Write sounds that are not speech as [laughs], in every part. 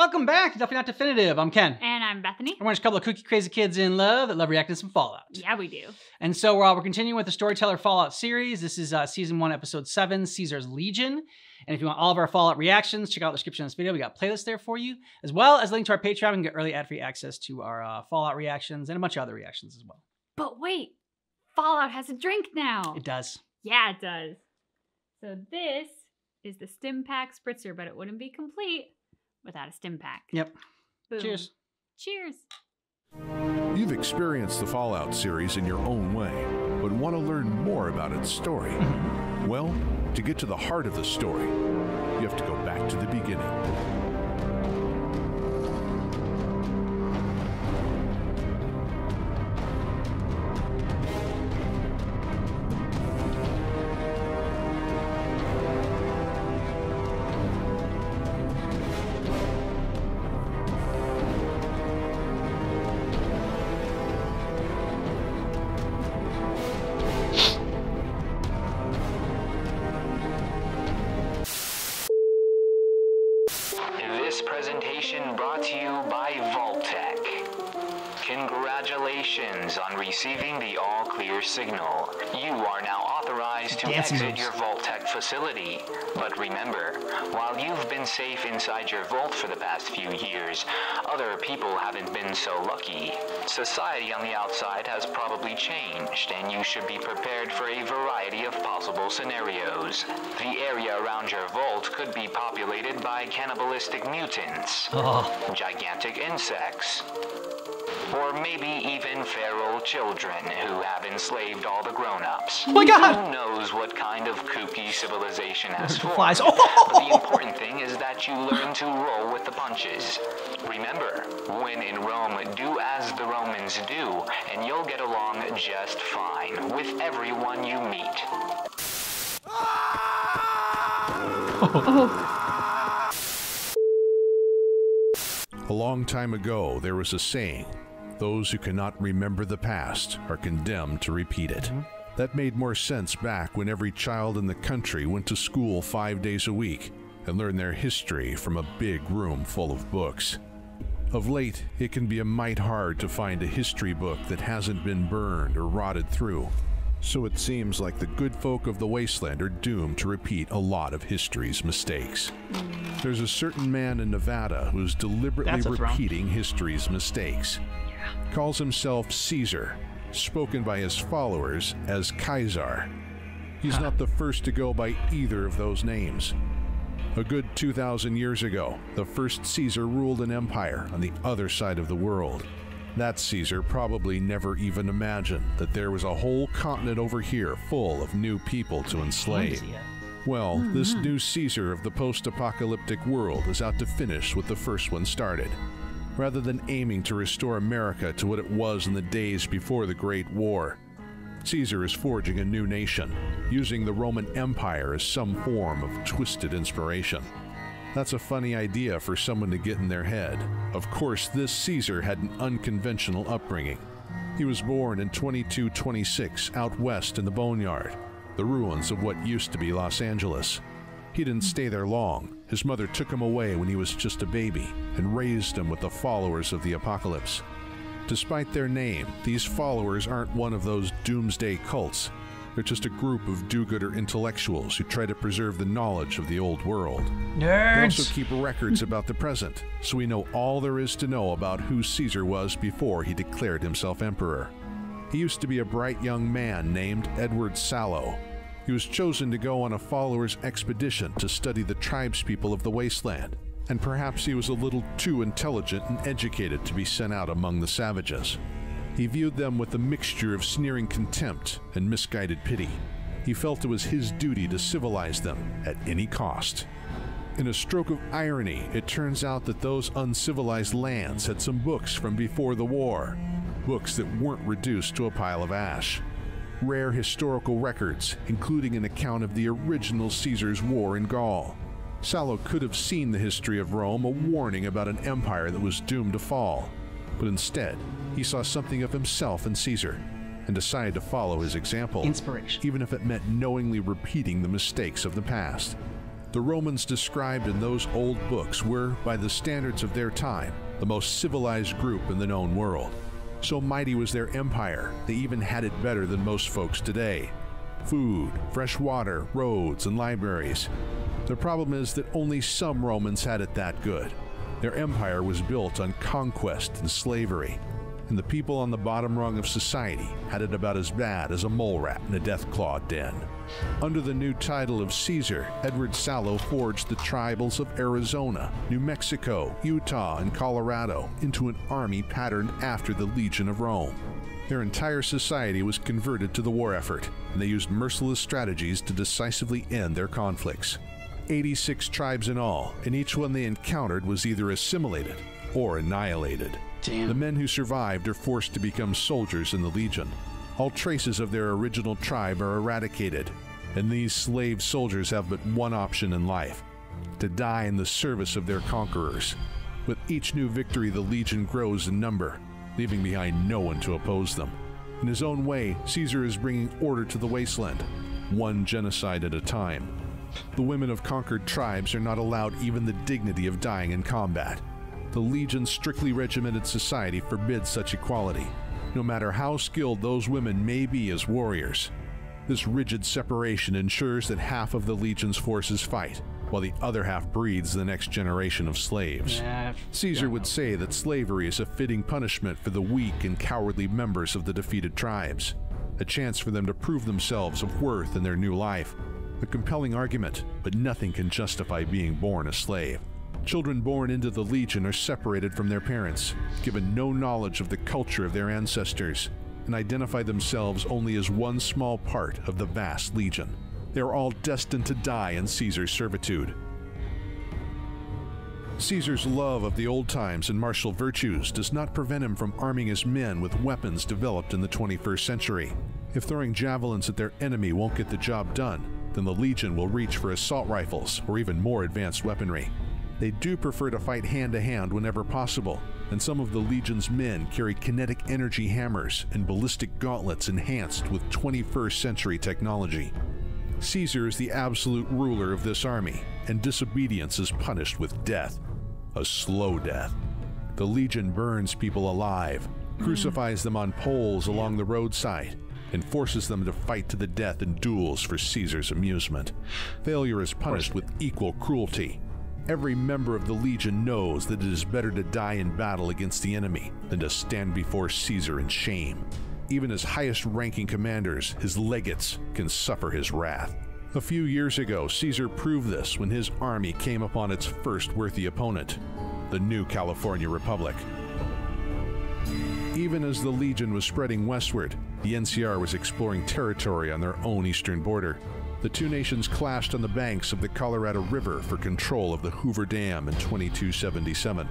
Welcome back to Definitely Not Definitive. I'm Ken. And I'm Bethany. And we're just a couple of kooky crazy kids in love that love reacting to some Fallout. Yeah, we do. And so uh, we're continuing with the Storyteller Fallout series. This is uh, season one, episode seven, Caesar's Legion. And if you want all of our Fallout reactions, check out the description of this video. We got playlists there for you, as well as a link to our Patreon and get early ad-free access to our uh, Fallout reactions and a bunch of other reactions as well. But wait, Fallout has a drink now. It does. Yeah, it does. So this is the Stimpak Spritzer, but it wouldn't be complete without a Stimpak. Yep. Boom. Cheers. Cheers. You've experienced the Fallout series in your own way, but want to learn more about its story. Mm-hmm. Well, to get to the heart of the story, you have to go back to the beginning. Clear signal. You are now authorized to Dancing exit moves. your Vault-Tec facility. But remember, while you've been safe inside your vault for the past few years, other people haven't been so lucky. Society on the outside has probably changed, and you should be prepared for a variety of possible scenarios. The area around your vault could be populated by cannibalistic mutants, Oh, gigantic insects, or maybe even feral children who have enslaved all the grown-ups. Oh my God! Who knows what kind of kooky civilization has [laughs] The formed? flies. [laughs] But the Oh! important thing is that you learn to roll with the punches. Remember, when in Rome, do as the Romans do, and you'll get along just fine with everyone you meet. A long time ago, there was a saying those who cannot remember the past are condemned to repeat it. Mm-hmm. That made more sense back when every child in the country went to school five days a week and learned their history from a big room full of books. Of late, it can be a mite hard to find a history book that hasn't been burned or rotted through. So it seems like the good folk of the wasteland are doomed to repeat a lot of history's mistakes. Mm. There's a certain man in Nevada who's deliberately That's a throne. repeating history's mistakes. Calls himself Caesar, spoken by his followers as Kaiser. He's not the first to go by either of those names. A good 2,000 years ago, the first Caesar ruled an empire on the other side of the world. That Caesar probably never even imagined that there was a whole continent over here full of new people to enslave. Well, hmm, this hmm. new Caesar of the post apocalyptic world is out to finish what the first one started. Rather than aiming to restore America to what it was in the days before the Great War, Caesar is forging a new nation, using the Roman Empire as some form of twisted inspiration. That's a funny idea for someone to get in their head. Of course, this Caesar had an unconventional upbringing. He was born in 2226 out west in the Boneyard, the ruins of what used to be Los Angeles. He didn't stay there long. His mother took him away when he was just a baby and raised him with the followers of the apocalypse. Despite their name, these followers aren't one of those doomsday cults. They're just a group of do gooder intellectuals who try to preserve the knowledge of the old world. Nerds! They also keep records about the present, so we know all there is to know about who Caesar was before he declared himself emperor. He used to be a bright young man named Edward Sallow. He was chosen to go on a followers' expedition to study the tribespeople of the wasteland, and perhaps he was a little too intelligent and educated to be sent out among the savages. He viewed them with a mixture of sneering contempt and misguided pity. He felt it was his duty to civilize them at any cost. In a stroke of irony, it turns out that those uncivilized lands had some books from before the war, books that weren't reduced to a pile of ash. Rare historical records, including an account of the original Caesar's war in Gaul. Sallow could have seen the history of Rome a warning about an empire that was doomed to fall, but instead, he saw something of himself in Caesar and decided to follow his example, Inspiration. even if it meant knowingly repeating the mistakes of the past. The Romans described in those old books were, by the standards of their time, the most civilized group in the known world. So mighty was their empire, they even had it better than most folks today. Food, fresh water, roads, and libraries. The problem is that only some Romans had it that good. Their empire was built on conquest and slavery, and the people on the bottom rung of society had it about as bad as a mole rat in a Deathclaw den. Under the new title of Caesar, Edward Sallow forged the tribals of Arizona, New Mexico, Utah, and Colorado into an army patterned after the Legion of Rome. Their entire society was converted to the war effort, and they used merciless strategies to decisively end their conflicts. 86 tribes in all, and each one they encountered was either assimilated or annihilated. Damn. The men who survived are forced to become soldiers in the Legion. All traces of their original tribe are eradicated, and these slave soldiers have but one option in life to die in the service of their conquerors. With each new victory, the Legion grows in number, leaving behind no one to oppose them. In his own way, Caesar is bringing order to the wasteland, one genocide at a time. The women of conquered tribes are not allowed even the dignity of dying in combat. The Legion's strictly regimented society forbids such equality, no matter how skilled those women may be as warriors. This rigid separation ensures that half of the Legion's forces fight, while the other half breeds the next generation of slaves. Yeah, Caesar would say that slavery is a fitting punishment for the weak and cowardly members of the defeated tribes, a chance for them to prove themselves of worth in their new life. A compelling argument, but nothing can justify being born a slave. Children born into the Legion are separated from their parents, given no knowledge of the culture of their ancestors, and identify themselves only as one small part of the vast Legion. They are all destined to die in Caesar's servitude. Caesar's love of the old times and martial virtues does not prevent him from arming his men with weapons developed in the 21st century. If throwing javelins at their enemy won't get the job done, then the Legion will reach for assault rifles or even more advanced weaponry. They do prefer to fight hand to hand whenever possible, and some of the Legion's men carry kinetic energy hammers and ballistic gauntlets enhanced with 21st century technology. Caesar is the absolute ruler of this army, and disobedience is punished with death. A slow death. The Legion burns people alive, crucifies them on poles along the roadside, and forces them to fight to the death in duels for Caesar's amusement. Failure is punished with equal cruelty. Every member of the Legion knows that it is better to die in battle against the enemy than to stand before Caesar in shame. Even his highest ranking commanders, his legates, can suffer his wrath. A few years ago, Caesar proved this when his army came upon its first worthy opponent, the new California Republic. Even as the Legion was spreading westward, the NCR was exploring territory on their own eastern border. The two nations clashed on the banks of the Colorado River for control of the Hoover Dam in 2277.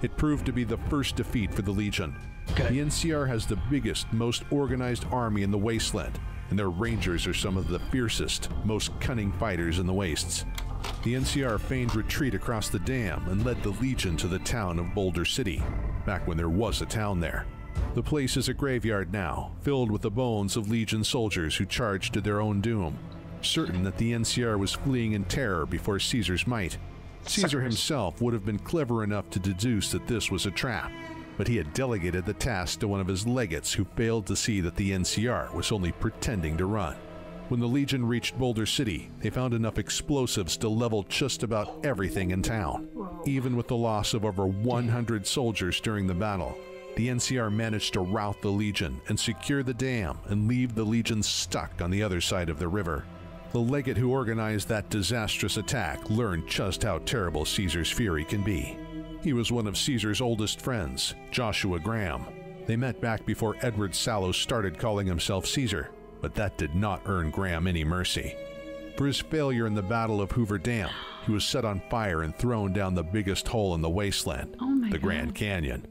It proved to be the first defeat for the Legion. Good. The NCR has the biggest, most organized army in the wasteland, and their rangers are some of the fiercest, most cunning fighters in the wastes. The NCR feigned retreat across the dam and led the Legion to the town of Boulder City, back when there was a town there. The place is a graveyard now, filled with the bones of Legion soldiers who charged to their own doom, certain that the NCR was fleeing in terror before Caesar's might. Caesar himself would have been clever enough to deduce that this was a trap, but he had delegated the task to one of his legates who failed to see that the NCR was only pretending to run. When the Legion reached Boulder City, they found enough explosives to level just about everything in town. Even with the loss of over 100 soldiers during the battle, the NCR managed to rout the Legion and secure the dam and leave the Legion stuck on the other side of the river. The legate who organized that disastrous attack learned just how terrible Caesar's fury can be. He was one of Caesar's oldest friends, Joshua Graham. They met back before Edward Sallow started calling himself Caesar, but that did not earn Graham any mercy. For his failure in the Battle of Hoover Dam, he was set on fire and thrown down the biggest hole in the wasteland, Oh the Grand Canyon.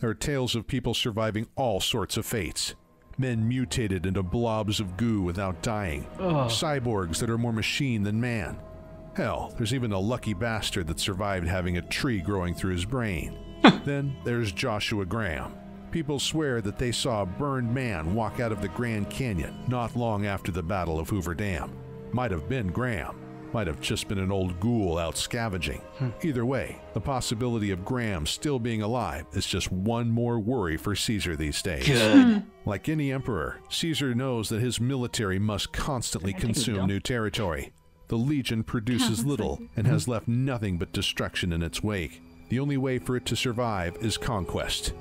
There are tales of people surviving all sorts of fates. Men mutated into blobs of goo without dying. Ugh. Cyborgs that are more machine than man. Hell, there's even a lucky bastard that survived having a tree growing through his brain. then there's Joshua Graham. People swear that they saw a burned man walk out of the Grand Canyon not long after the Battle of Hoover Dam. Might have been Graham. Might have just been an old ghoul out scavenging. Hmm. Either way, the possibility of Graham still being alive is just one more worry for Caesar these days. Good. Hmm. Like any emperor, Caesar knows that his military must constantly I think we consume new territory. The legion produces [laughs] little and has left nothing but destruction in its wake. The only way for it to survive is conquest.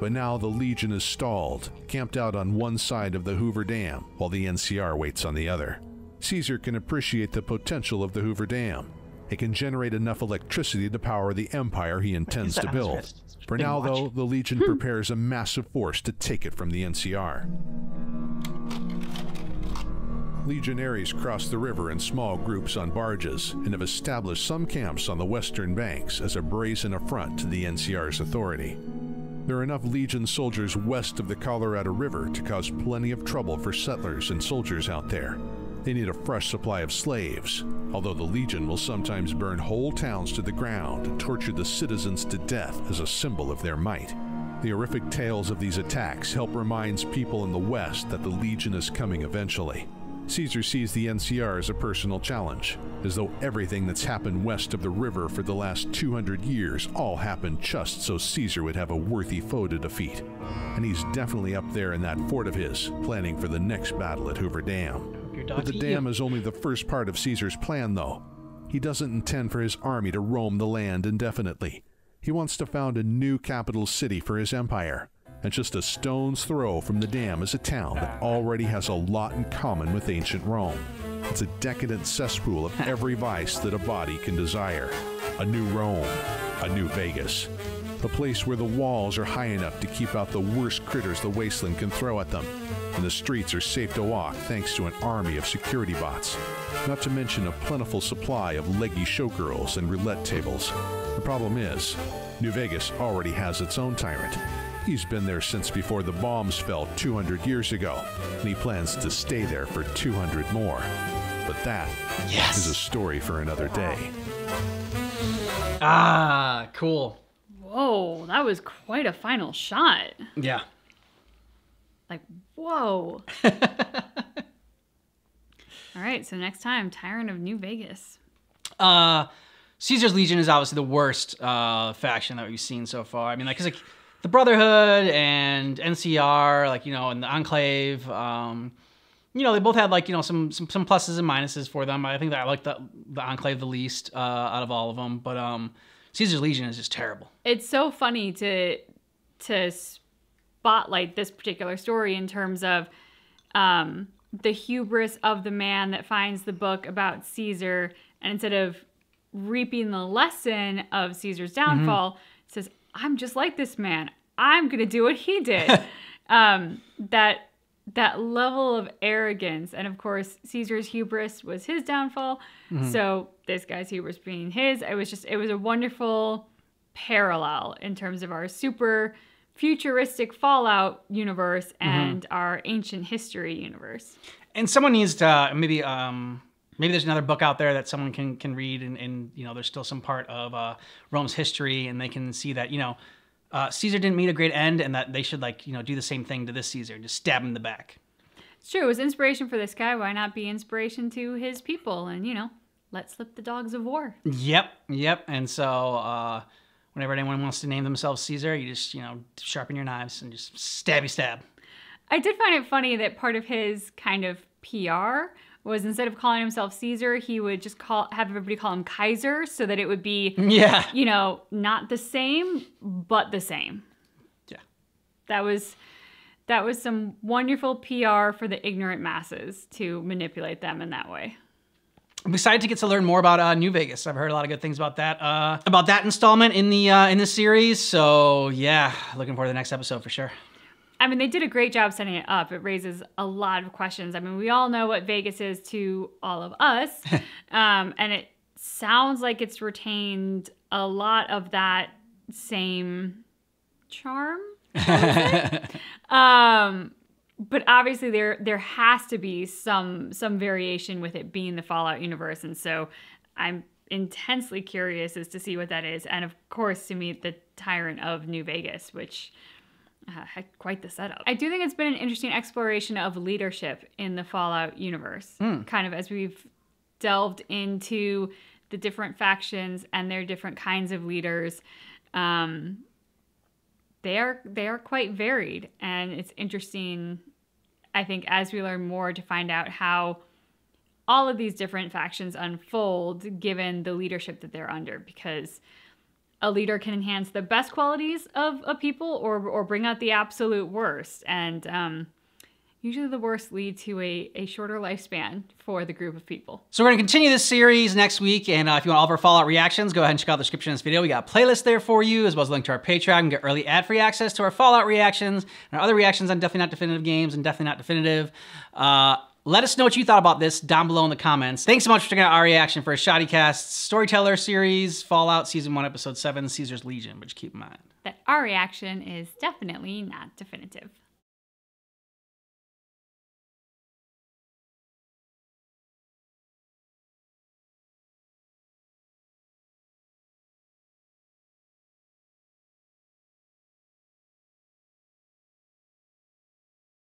But now the legion is stalled, camped out on one side of the Hoover Dam, while the NCR waits on the other. Caesar can appreciate the potential of the Hoover Dam. It can generate enough electricity to power the empire he intends to build. For now, watch. though, the Legion prepares a massive force to take it from the NCR. Legionaries cross the river in small groups on barges and have established some camps on the western banks as a brazen affront to the NCR's authority. There are enough Legion soldiers west of the Colorado River to cause plenty of trouble for settlers and soldiers out there. They need a fresh supply of slaves, although the Legion will sometimes burn whole towns to the ground and torture the citizens to death as a symbol of their might. The horrific tales of these attacks help remind people in the West that the Legion is coming eventually. Caesar sees the NCR as a personal challenge, as though everything that's happened west of the river for the last 200 years all happened just so Caesar would have a worthy foe to defeat. And he's definitely up there in that fort of his, planning for the next battle at Hoover Dam. But the dam is only the first part of Caesar's plan, though. He doesn't intend for his army to roam the land indefinitely. He wants to found a new capital city for his empire. And just a stone's throw from the dam is a town that already has a lot in common with ancient Rome. It's a decadent cesspool of every vice that a body can desire. A new Rome, a new Vegas. A place where the walls are high enough to keep out the worst critters the wasteland can throw at them, and the streets are safe to walk thanks to an army of security bots. Not to mention a plentiful supply of leggy showgirls and roulette tables. The problem is, New Vegas already has its own tyrant. He's been there since before the bombs fell 200 years ago, and he plans to stay there for 200 more. But that is Yes. a story for another day. Ah, cool. Whoa, that was quite a final shot. Yeah. Like, whoa. [laughs] All right, so next time, Tyrant of New Vegas. Uh, Caesar's Legion is obviously the worst uh, faction that we've seen so far. I mean, like, cause, like the Brotherhood and NCR, like you know, and the Enclave. Um, you know, they both had like you know some some, some pluses and minuses for them. I think that I like the the Enclave the least uh, out of all of them. But um, Caesar's Legion is just terrible. It's so funny to to spotlight this particular story in terms of um, the hubris of the man that finds the book about Caesar, and instead of reaping the lesson of Caesar's downfall, says, "I'm just like this man. I'm gonna do what he did." [laughs] um, that that level of arrogance, and of course, Caesar's hubris was his downfall. So this guy's hubris being his, it was just it was a wonderful parallel in terms of our super futuristic Fallout universe and our ancient history universe. and someone needs to maybe um maybe there's another book out there that someone can can read and, and you know there's still some part of uh rome's history and they can see that you know uh, caesar didn't meet a great end and that they should like you know do the same thing to this caesar just stab him in the back It's true, it was inspiration for this guy. Why not be inspiration to his people? And you know, let slip the dogs of war. yep yep and so uh whenever anyone wants to name themselves caesar you just you know sharpen your knives and just stabby stab I did find it funny that part of his kind of PR was instead of calling himself Caesar, he would just call have everybody call him Kaiser so that it would be [laughs] yeah you know, not the same, but the same. Yeah. That was that was some wonderful PR for the ignorant masses to manipulate them in that way. I'm excited to get to learn more about uh, New Vegas. I've heard a lot of good things about that. Uh, about that installment in the uh, in the series. So yeah, looking forward to the next episode for sure. I mean, they did a great job setting it up. It raises a lot of questions. I mean, we all know what Vegas is to all of us, [laughs] um, and it sounds like it's retained a lot of that same charm. [laughs] um, but obviously, there there has to be some some variation with it being the Fallout universe, and so I'm intensely curious as to see what that is, and of course to meet the tyrant of New Vegas, which uh, had quite the setup. I do think it's been an interesting exploration of leadership in the Fallout universe, kind of as we've delved into the different factions and their different kinds of leaders. Um, they are they are quite varied, and it's interesting. I think as we learn more to find out how all of these different factions unfold given the leadership that they're under, because a leader can enhance the best qualities of a people or or bring out the absolute worst, and um, usually the worst lead to a, a shorter lifespan for the group of people. So we're going to continue this series next week, and uh, if you want all of our Fallout reactions, go ahead and check out the description of this video. We got a playlist there for you, as well as a link to our Patreon. and get early ad-free access to our Fallout reactions and our other reactions on Definitely Not Definitive games and Definitely Not Definitive. Uh, let us know what you thought about this down below in the comments. Thanks so much for checking out our reaction for a Shoddycast Storyteller series, Fallout Season 1, Episode 7, Caesar's Legion, which keep in mind. That our reaction is definitely not definitive.